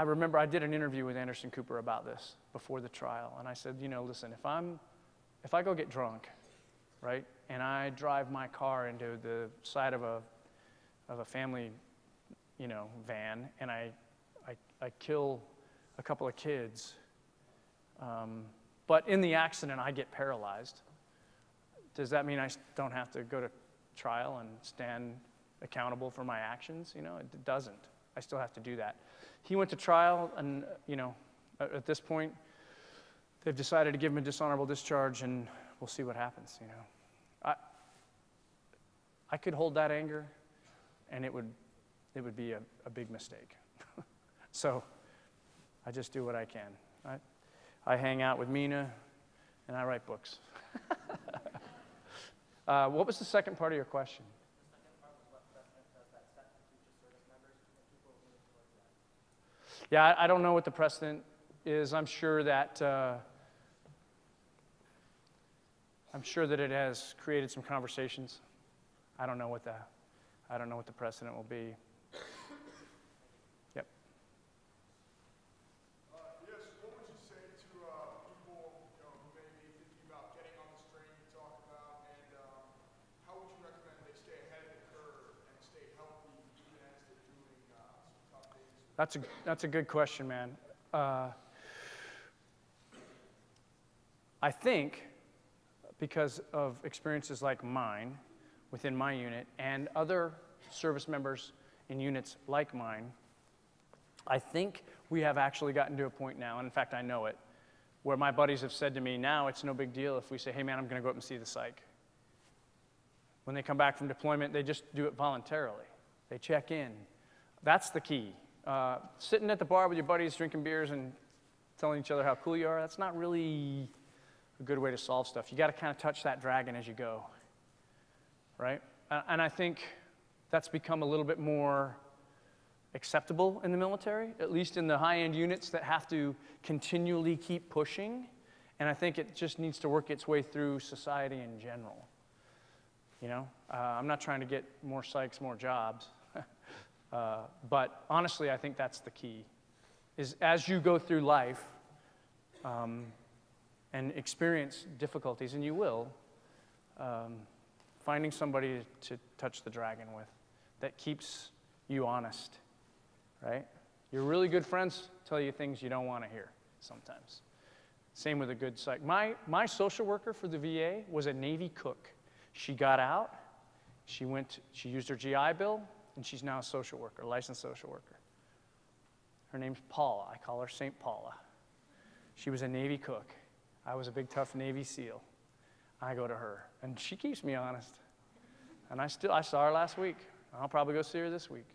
Speaker 2: I remember I did an interview with Anderson Cooper about this before the trial, and I said, you know, listen, if I'm, if I go get drunk, right, and I drive my car into the side of a, of a family, you know, van, and I, I, I kill a couple of kids, um, but in the accident I get paralyzed. Does that mean I don't have to go to trial and stand accountable for my actions? You know, it doesn't. I still have to do that. He went to trial, and, you know, at, at this point, they've decided to give him a dishonorable discharge, and we'll see what happens, you know. I, I could hold that anger, and it would, it would be a, a big mistake. <laughs> so I just do what I can. I, I hang out with Mina, and I write books. <laughs> uh, what was the second part of your question? Yeah, I, I don't know what the precedent is. I'm sure that uh, I'm sure that it has created some conversations. I don't know what the I don't know what the precedent will be. Yep.
Speaker 3: Uh, Yes, what would you say to uh, people, you know, who may be thinking about getting on this train you talk about, and um, how would you recommend they stay ahead of the curve and stay healthy even as they're doing uh, some tough things?
Speaker 2: That's a, that's a good question, man. Uh, I think because of experiences like mine within my unit and other service members in units like mine, I think we have actually gotten to a point now, and in fact, I know it, where my buddies have said to me, now it's no big deal if we say, hey man, I'm going to go up and see the psych. When they come back from deployment, they just do it voluntarily. They check in. That's the key. Uh, sitting at the bar with your buddies, drinking beers, and telling each other how cool you are, that's not really a good way to solve stuff. You got to kind of touch that dragon as you go, right? And I think that's become a little bit more acceptable in the military, at least in the high end units that have to continually keep pushing. And I think it just needs to work its way through society in general. You know, uh, I'm not trying to get more psychs, more jobs. Uh, but honestly, I think that's the key. Is as you go through life um, and experience difficulties, and you will, um, finding somebody to touch the dragon with that keeps you honest, right? Your really good friends tell you things you don't want to hear sometimes. Same with a good psych. My, my social worker for the VA was a Navy cook. She got out, she went, she used her GI Bill, and she's now a social worker, licensed social worker. Her name's Paula. I call her St. Paula. She was a Navy cook. I was a big, tough Navy SEAL. I go to her, and she keeps me honest. And I still, I saw her last week. I'll probably go see her this week.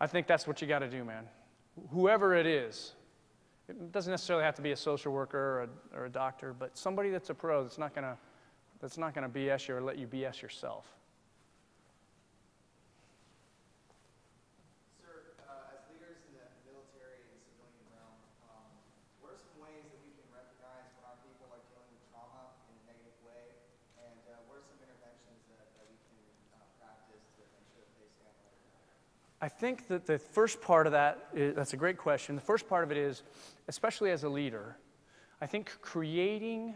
Speaker 2: I think that's what you got to do, man. Whoever it is, it doesn't necessarily have to be a social worker or a, or a doctor, but somebody that's a pro that's not to that's not going to BS you or let you BS yourself.
Speaker 4: Sir, uh, as leaders in the military and civilian realm, um, what are some ways that we can recognize when our people are dealing with trauma in a negative way? And uh, what are some interventions that, that we can uh, practice to make sure that they stand up?
Speaker 2: I think that the first part of that is, that's a great question. The first part of it is, especially as a leader, I think creating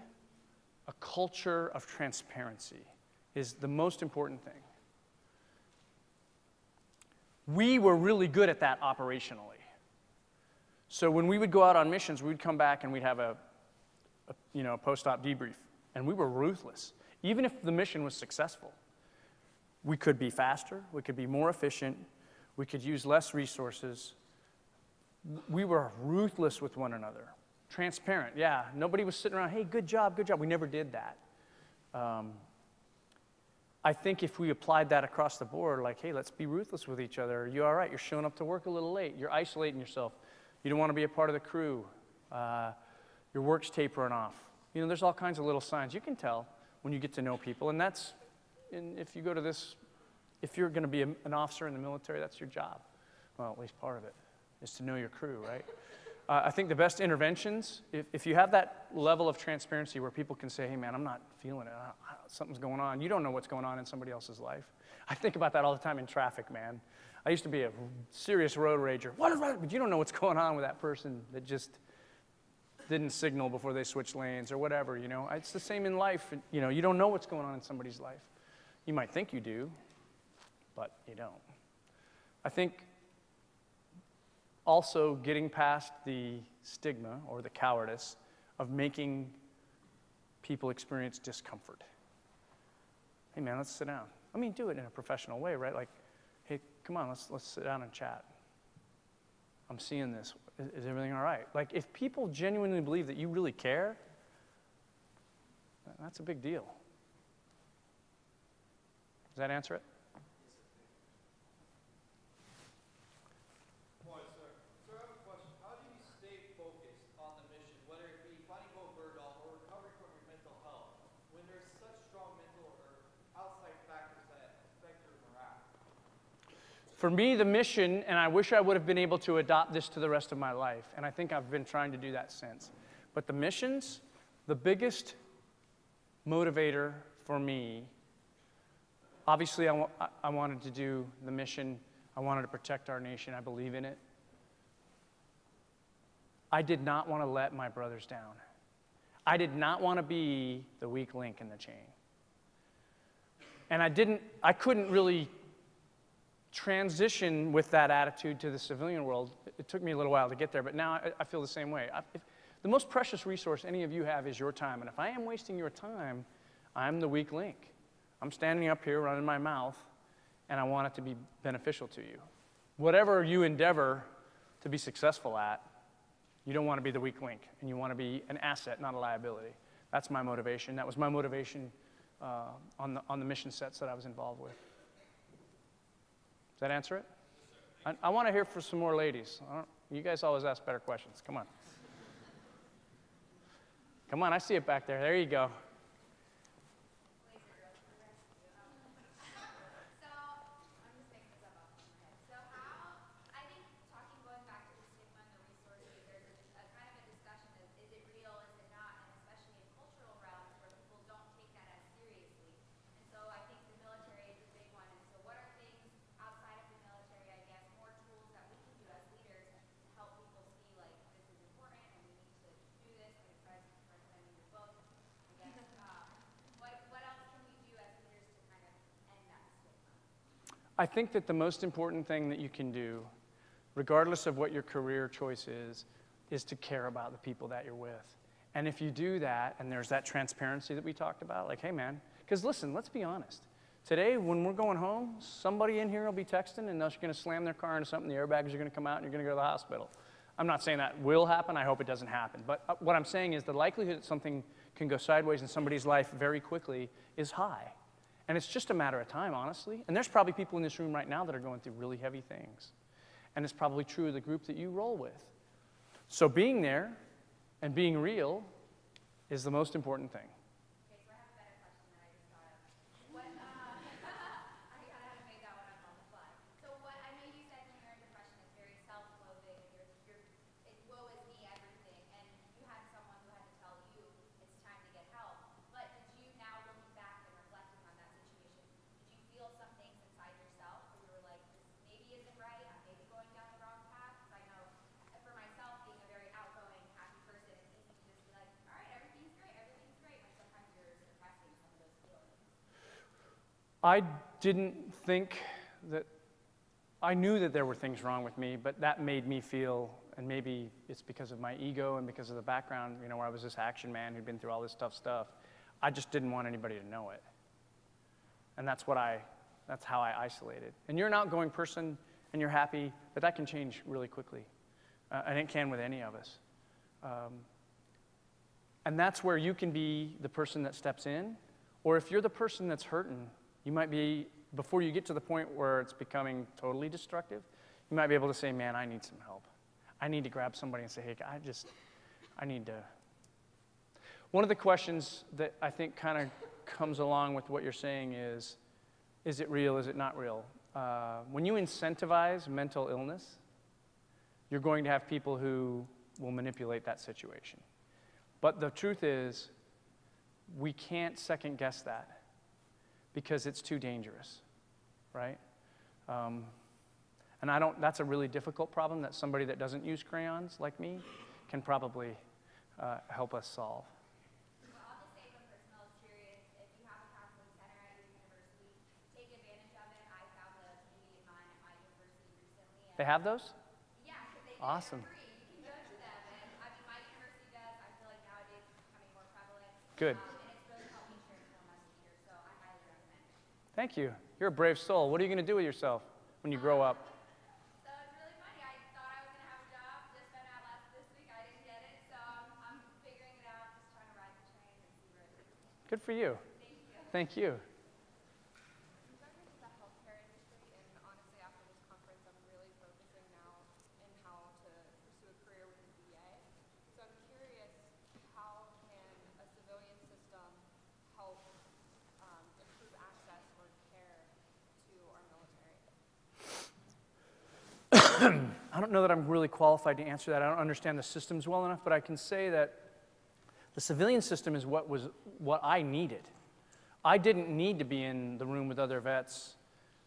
Speaker 2: a culture of transparency is the most important thing. We were really good at that operationally. So when we would go out on missions, we'd come back and we'd have a, a you know, a post-op debrief, and we were ruthless. Even if the mission was successful, we could be faster, we could be more efficient, we could use less resources. We were ruthless with one another, transparent. Yeah, nobody was sitting around, hey, good job, good job. We never did that. Um, I think if we applied that across the board, like, hey, let's be ruthless with each other. Are you all right? You're showing up to work a little late. You're isolating yourself. You don't want to be a part of the crew. Uh, your work's tapering off. You know, there's all kinds of little signs you can tell when you get to know people, and that's, and if you go to this, if you're going to be a, an officer in the military, that's your job. Well, at least part of it is to know your crew, right? <laughs> Uh, I think the best interventions, if, if you have that level of transparency where people can say, hey, man, I'm not feeling it, something's going on. You don't know what's going on in somebody else's life. I think about that all the time in traffic, man. I used to be a serious road rager. What is? But you don't know what's <laughs> going on with that person that just didn't signal before they switched lanes or whatever, you know. It's the same in life. You know, you don't know what's going on in somebody's life. You might think you do, but you don't. I think also getting past the stigma or the cowardice of making people experience discomfort. Hey man, let's sit down. I mean, do it in a professional way, right? Like, hey, come on, let's let's sit down and chat. I'm seeing this. Is, is everything all right? Like, if people genuinely believe that you really care, that's a big deal. Does that answer it?
Speaker 5: Morning, sir. Sir, I have a question. How do you stay focused on the mission, whether it be finding Bowe Bergdahl or recovering from your mental health, when there's such strong mental or outside factors that affect your morale?
Speaker 2: For me, the mission, and I wish I would have been able to adopt this to the rest of my life, and I think I've been trying to do that since. But the missions, the biggest motivator for me, obviously, I, wanted to do the mission, I wanted to protect our nation, I believe in it. I did not want to let my brothers down. I did not want to be the weak link in the chain. And I didn't, I couldn't really transition with that attitude to the civilian world. It took me a little while to get there, but now I, I feel the same way. I, if, the most precious resource any of you have is your time. And if I am wasting your time, I'm the weak link. I'm standing up here running my mouth, and I want it to be beneficial to you. Whatever you endeavor to be successful at, you don't want to be the weak link, and you want to be an asset, not a liability. That's my motivation. That was my motivation uh, on, the, on the mission sets that I was involved with. Does that answer it? I, I want to hear from some more ladies. You guys always ask better questions. Come on. Come on, I see it back there. There you go.
Speaker 6: So, I'm just making this up off the top of my head. So how, I think talking, going back to the stigma and the resources, there's a, a kind of a discussion of, is it real, is it not? And especially in cultural realms where people don't take that as seriously. And so I think the military is a big one. And so what are things outside of the military, I guess, more tools that we can do as leaders to help people see like, this is important and we need to do this, like Fred, recommending your book, I guess. Um, what, what else can we do as leaders to kind of end that stigma?
Speaker 2: I think that the most important thing that you can do, regardless of what your career choice is, is to care about the people that you're with. And if you do that, and there's that transparency that we talked about, like, hey, man, because listen, let's be honest. Today, when we're going home, somebody in here will be texting and they're going to slam their car into something, the airbags are going to come out, and you're going to go to the hospital. I'm not saying that will happen, I hope it doesn't happen. But uh, what I'm saying is the likelihood that something can go sideways in somebody's life very quickly is high. And it's just a matter of time, honestly. And there's probably people in this room right now that are going through really heavy things. And it's probably true of the group that you roll with. So being there and being real is the most important thing.
Speaker 6: Okay, so I have a better question that I just thought of. What, uh, I kind of made that one up on the fly. So what, I know you said when you're in depression, it's very self-loathing, and you're, you're, it, woe is me, everything, and you had someone who had to tell you it's time to get help. But did you now looking back and reflecting on that situation, did you feel some things inside yourself where you were like, this maybe isn't right, I'm maybe going down the wrong path? Because I know, uh, for myself, being a very outgoing, happy person, it's easy to just be like, all right, everything's great, everything's great, when sometimes you're suppressing some of those feelings.
Speaker 2: I didn't think that, I knew that there were things wrong with me, but that made me feel and maybe it's because of my ego and because of the background, you know, where I was this action man who'd been through all this tough stuff. I just didn't want anybody to know it. And that's what I, that's how I isolated. And you're an outgoing person and you're happy, but that can change really quickly. Uh, and it can with any of us. Um, and that's where you can be the person that steps in. Or if you're the person that's hurting, you might be, before you get to the point where it's becoming totally destructive, you might be able to say, Man, I need some help. I need to grab somebody and say, Hey, I just, I need to. One of the questions that I think kind of comes along with what you're saying is Is it real? Is it not real? Uh, when you incentivize mental illness, you're going to have people who will manipulate that situation. But the truth is, we can't second guess that because it's too dangerous, right? Um, and I don't, that's a really difficult problem that somebody that doesn't use crayons like me can probably uh, help us solve.
Speaker 6: Well, I'll just say from personal experience, if you have a counseling center at your university, take advantage of it. I found a community of mine at my university recently. and-
Speaker 2: They have those?
Speaker 6: Yeah, they
Speaker 2: Awesome.
Speaker 6: free. You can go to them, and I mean, does. Like nowadays it's becoming more prevalent.
Speaker 2: Good.
Speaker 6: Um, and it's really helped me transform as a leader, so I highly recommend it.
Speaker 2: Thank you. You're a brave soul. What are you going to do with yourself when you grow up?
Speaker 6: So it's really funny. I thought I was gonna have a job. Just found out last this week. I didn't get it, so I'm, I'm figuring it out. Just trying to ride the train and see where it leads me.
Speaker 2: Good for you. Thank you.
Speaker 7: Regarding the healthcare industry, and honestly, after this conference, I'm really focusing now in how to pursue a career within VA. So I'm curious, how can a civilian system help um, improve access or care to our military?
Speaker 2: I don't know that I'm really qualified to answer that. I don't understand the systems well enough, but I can say that the civilian system is what was what I needed. I didn't need to be in the room with other vets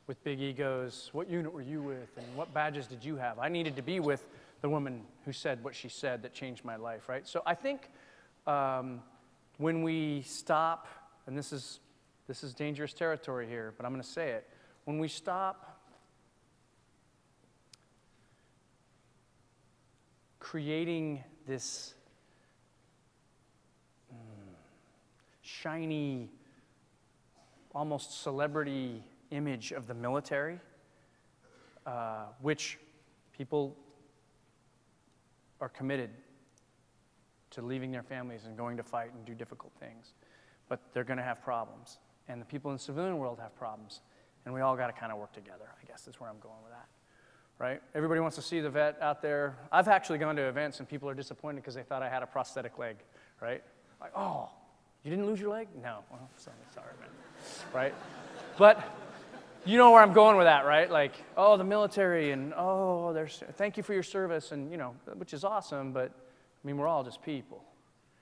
Speaker 2: with big egos. What unit were you with and what badges did you have? I needed to be with the woman who said what she said that changed my life, right? So I think um, when we stop, and this is this is dangerous territory here, but I'm going to say it. When we stop creating this mm, shiny, almost celebrity image of the military, uh, which people are committed to leaving their families and going to fight and do difficult things. But they're going to have problems. And the people in the civilian world have problems. And we all got to kind of work together, I guess is where I'm going with that right? Everybody wants to see the vet out there. I've actually gone to events and people are disappointed because they thought I had a prosthetic leg, right? Like, oh, you didn't lose your leg? No. Well, sorry, sorry, man. Right? But you know where I'm going with that, right? Like, oh, the military and oh, there's thank you for your service and you know, which is awesome, but I mean, we're all just people.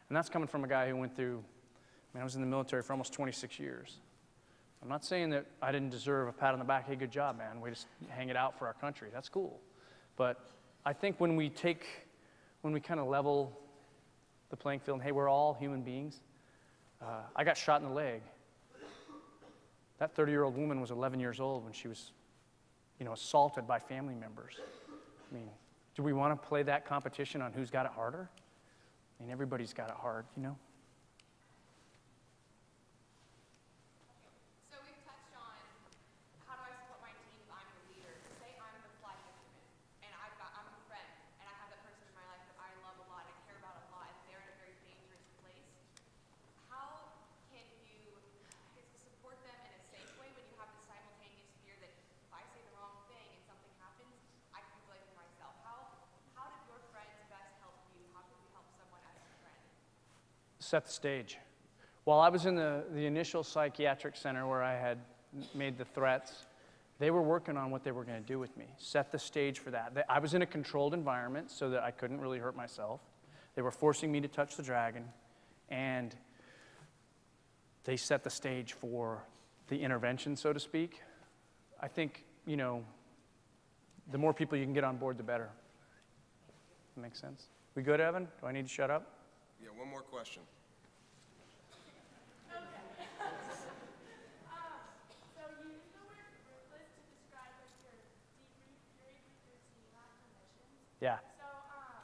Speaker 2: And that's coming from a guy who went through, I mean, I was in the military for almost 26 years. I'm not saying that I didn't deserve a pat on the back. Hey, good job, man. We just hang it out for our country. That's cool. But I think when we take, when we kind of level the playing field, and hey, we're all human beings. Uh, I got shot in the leg. That 30 year old woman was 11 years old when she was, you know, assaulted by family members. I mean, do we want to play that competition on who's got it harder? I mean, everybody's got it hard, you know?
Speaker 7: So we've touched on how do I support my team if I'm the leader. Say I'm the fly fisherman, and I've got I'm a friend, and I have that person in my life that I love a lot, I care about a lot, and they're in a very dangerous place. How can you support them in a safe way when you have the simultaneous fear that if I say the wrong thing and something happens, I could be blaming myself? How how did your friends best help you? How could we help someone as a friend?
Speaker 2: Set the stage. While I was in the, the initial psychiatric center where I had made the threats, they were working on what they were going to do with me. Set the stage for that. I was in a controlled environment so that I couldn't really hurt myself. They were forcing me to touch the dragon, and they set the stage for the intervention, so to speak. I think, you know, the more people you can get on board, the better. Makes sense? We good, Evan? Do I need to shut up?
Speaker 1: Yeah, one more question.
Speaker 8: So you use the word ruthless to describe like your debrief period with your team after missions.
Speaker 2: Yeah.
Speaker 8: So um,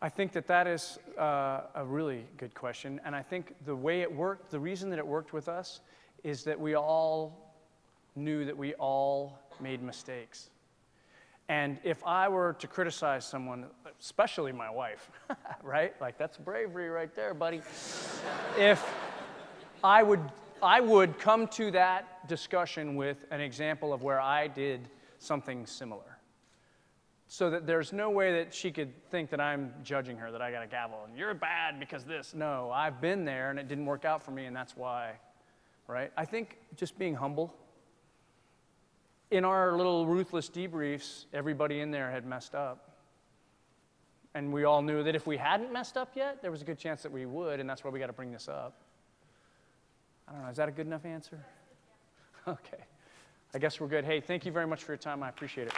Speaker 2: I think that that is uh, a really good question. And I think the way it worked, the reason that it worked with us is that we all knew that we all made mistakes. And if I were to criticize someone, especially my wife, <laughs> right? Like that's bravery right there, buddy. if I would, I would come to that discussion with an example of where I did something similar. So that there's no way that she could think that I'm judging her, that I got a gavel and you're bad because this. No, I've been there and it didn't work out for me, and that's why, right? I think just being humble in our little ruthless debriefs, everybody in there had messed up. And we all knew that if we hadn't messed up yet, there was a good chance that we would, and that's why we got to bring this up. I don't know, is that a good enough answer? <laughs> Okay. I guess we're good. Hey, thank you very much for your time. I appreciate it.